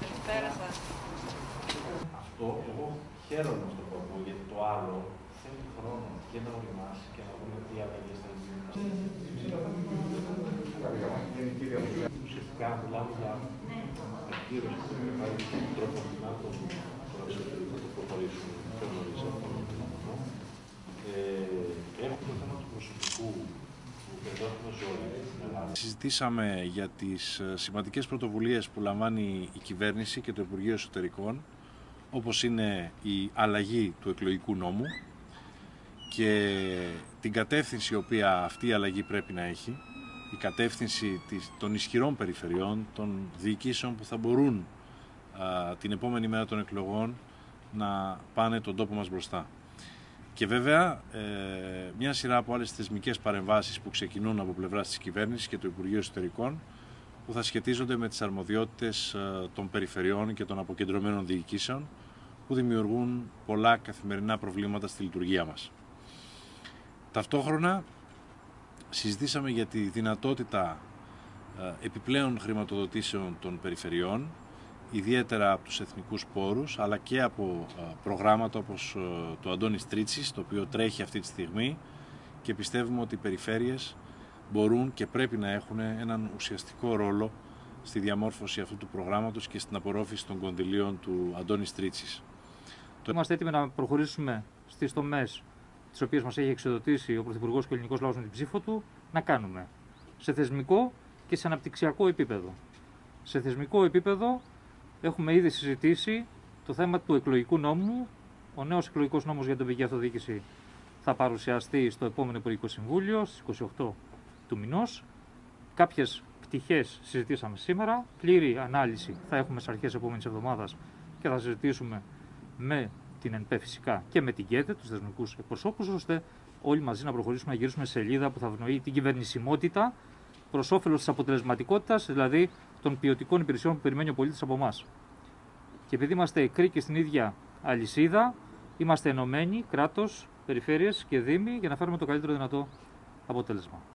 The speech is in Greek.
Καλησπέρα σας. Αυτό εγώ χαίρομαι αυτό που γιατί το άλλο θέλει χρόνο και να οριμάσει και να δούμε τι αλλαγές θα. Ουσιαστικά μιλάμε για ναι. Συζητήσαμε για τις ε, σημαντικές πρωτοβουλίες που λαμβάνει η κυβέρνηση και το Υπουργείο Εσωτερικών όπως είναι η αλλαγή του εκλογικού νόμου και την κατεύθυνση η οποία αυτή η αλλαγή πρέπει να έχει, η κατεύθυνση των ισχυρών περιφερειών, των διοικήσεων που θα μπορούν την επόμενη μέρα των εκλογών να πάνε τον τόπο μας μπροστά. Και βέβαια ε, μια σειρά από άλλες θεσμικές παρεμβάσεις που ξεκινούν από πλευράς της κυβέρνησης και του Υπουργείου Εσωτερικών που θα σχετίζονται με τις αρμοδιότητες των περιφερειών και των αποκεντρωμένων διοικήσεων που δημιουργούν πολλά καθημερινά προβλήματα στη λειτουργία μας. Ταυτόχρονα συζητήσαμε για τη δυνατότητα ε, επιπλέον χρηματοδοτήσεων των περιφερειών, ιδιαίτερα από τους εθνικούς πόρους, αλλά και από ε, προγράμματα όπως ε, το Αντώνης Τρίτσης, το οποίο τρέχει αυτή τη στιγμή και πιστεύουμε ότι οι περιφέρειες μπορούν και πρέπει να έχουν έναν ουσιαστικό ρόλο στη διαμόρφωση αυτού του προγράμματος και στην απορρόφηση των κονδυλίων του Αντώνης Τρίτσης. Είμαστε έτοιμοι να προχωρήσουμε στις τομές τις οποίες μας έχει εξοδοτήσει ο Πρωθυπουργός και ο ελληνικός λαός με την ψήφο του, να κάνουμε. Σε θεσμικό και σε αναπτυξιακό επίπεδο. Σε θεσμικό επίπεδο έχουμε ήδη συζητήσει το θέμα του εκλογικού νόμου. Ο νέος εκλογικός νόμος για την τοπική αυτοδιοίκηση θα παρουσιαστεί στο επόμενο Υπουργικό Συμβούλιο στις 28 του μηνός. Κάποιες πτυχές συζητήσαμε σήμερα. Πλήρη ανάλυση θα έχουμε στις αρχές επόμενης εβδομάδας και θα συζητήσουμε με την ΕΝΠΕ φυσικά και με την ΚΕΤΕ, τους θεσμικούς εκπροσώπους, ώστε όλοι μαζί να προχωρήσουμε να γυρίσουμε σελίδα που θα ευνοεί την κυβερνησιμότητα προς όφελος της αποτελεσματικότητας, δηλαδή των ποιοτικών υπηρεσιών που περιμένει ο πολίτης από εμάς. Και επειδή είμαστε κρίκοι στην ίδια αλυσίδα, είμαστε ενωμένοι, κράτος, περιφέρειες και δήμοι, για να φέρουμε το καλύτερο δυνατό αποτέλεσμα.